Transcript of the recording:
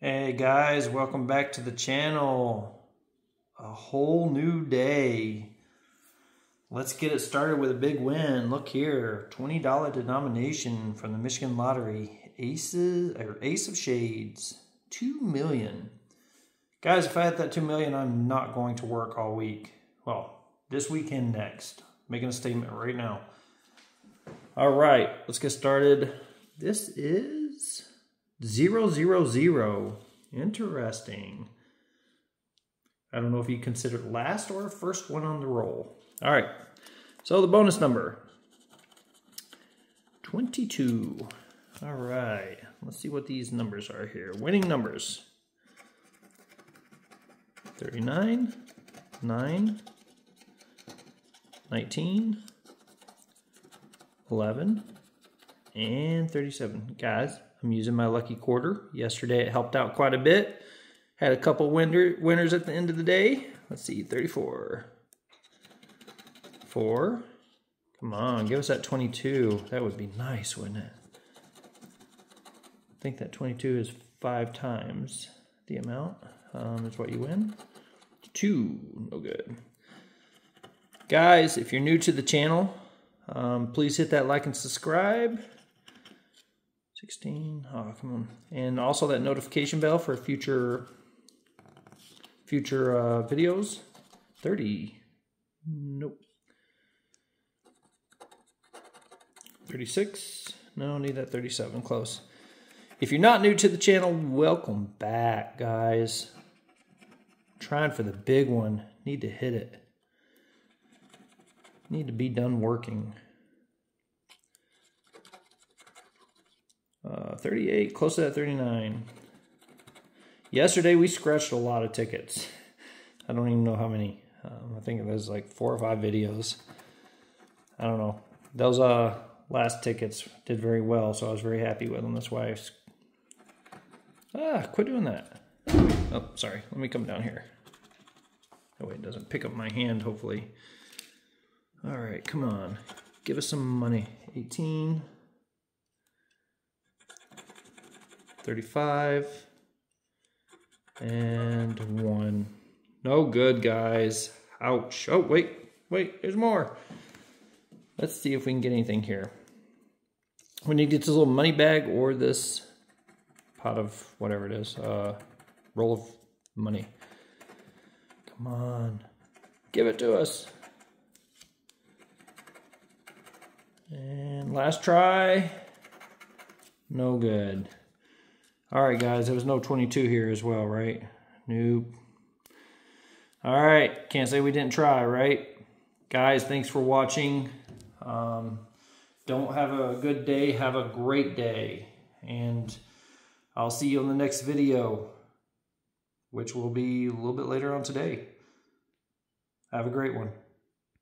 Hey guys, welcome back to the channel. A whole new day. Let's get it started with a big win. Look here, $20 denomination from the Michigan Lottery. Aces or Ace of Spades, 2 million. Guys, if I had that 2 million, I'm not going to work all week. Well, this weekend next. Making a statement right now. All right, let's get started. This is Zero, zero, zero. Interesting. I don't know if you consider last or first one on the roll. All right. So the bonus number 22. All right. Let's see what these numbers are here. Winning numbers 39, 9, 19, 11, and 37. Guys, I'm using my lucky quarter. Yesterday it helped out quite a bit. Had a couple winner, winners at the end of the day. Let's see, 34. 4. Come on, give us that 22. That would be nice, wouldn't it? I think that 22 is five times the amount um, is what you win. Two, no good. Guys, if you're new to the channel, um, please hit that like and subscribe. 16. Oh, come on. And also that notification bell for future future uh, videos. 30. Nope. 36. No, need that 37. Close. If you're not new to the channel, welcome back, guys. trying for the big one. Need to hit it. Need to be done working. Uh, 38, close to that 39. Yesterday we scratched a lot of tickets. I don't even know how many. Um, I think it was like four or five videos. I don't know. Those uh last tickets did very well, so I was very happy with them. That's why I... Ah, quit doing that. Oh, sorry. Let me come down here. That way it doesn't pick up my hand, hopefully. All right, come on. Give us some money. 18... 35, and 1. No good, guys. Ouch. Oh, wait, wait, there's more. Let's see if we can get anything here. We need to get this little money bag or this pot of whatever it is, uh, roll of money. Come on. Give it to us. And last try. No good. All right, guys, there was no 22 here as well, right? Nope. All right, can't say we didn't try, right? Guys, thanks for watching. Um, don't have a good day, have a great day. And I'll see you on the next video, which will be a little bit later on today. Have a great one.